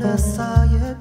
la la la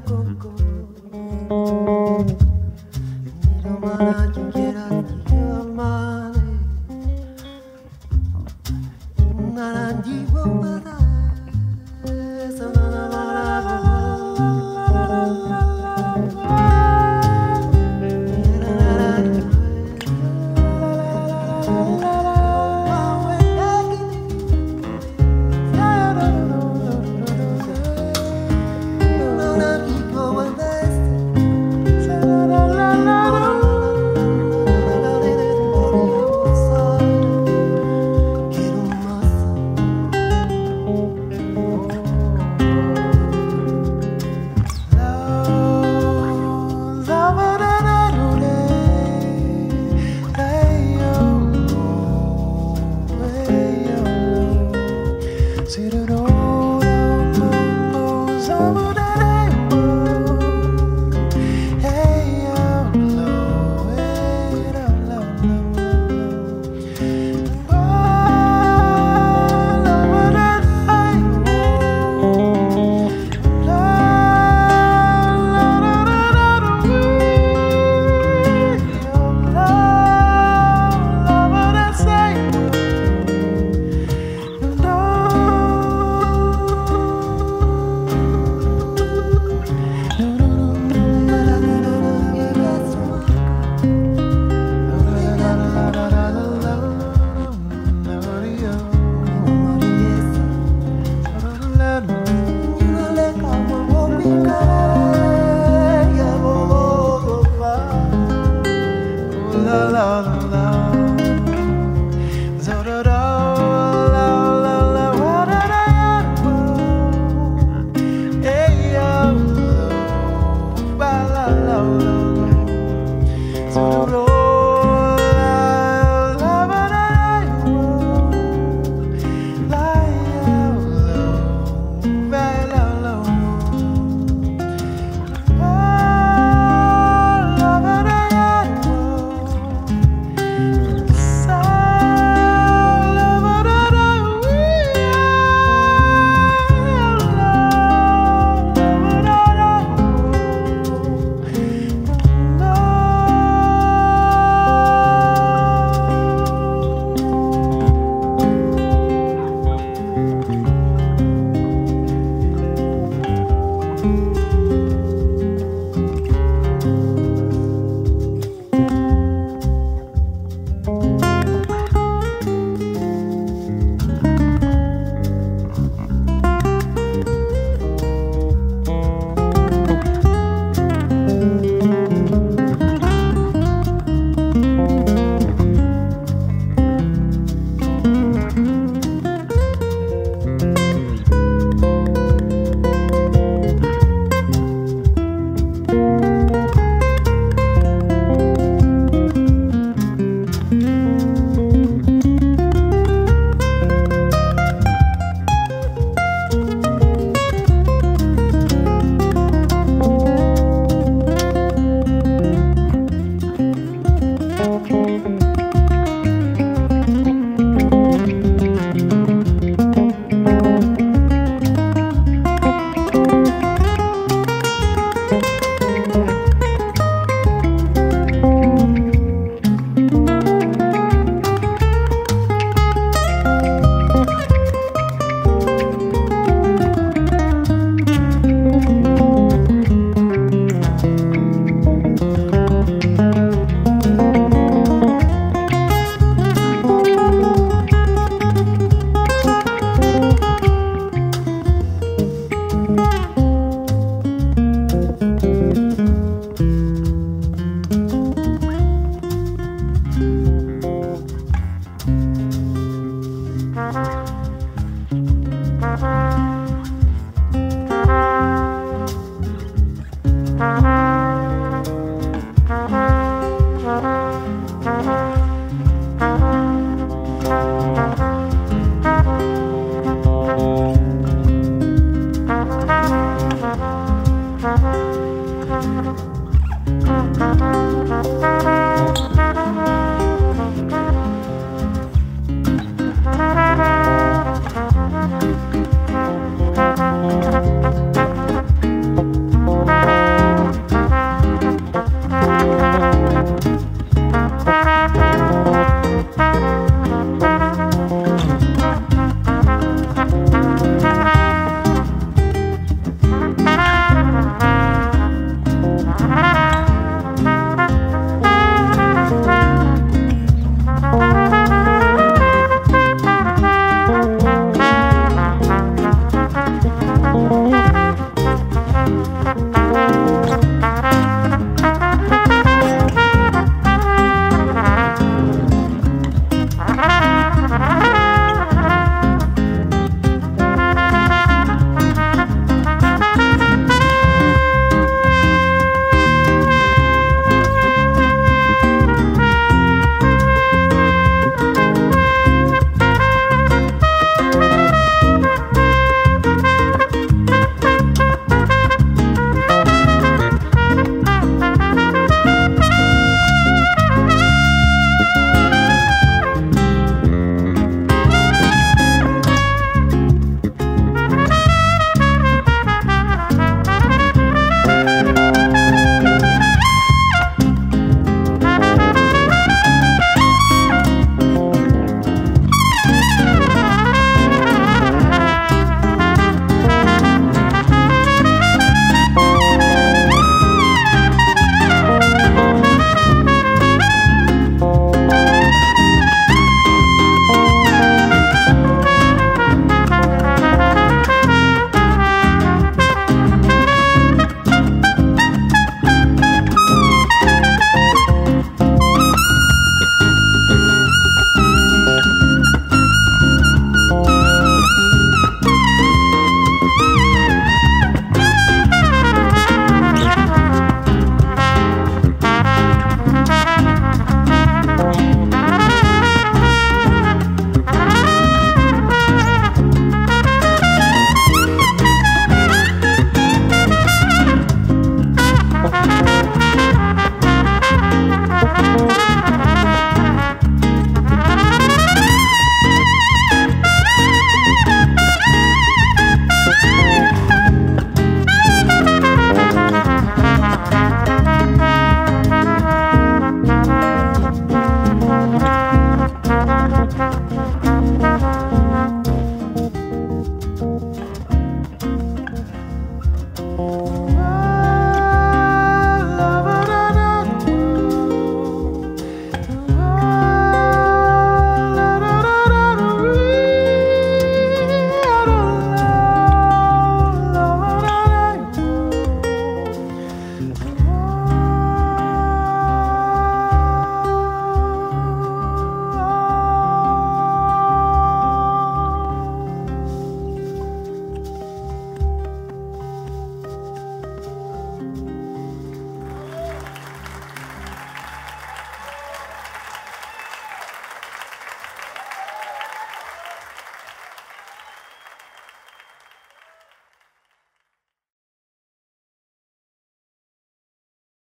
Thank you.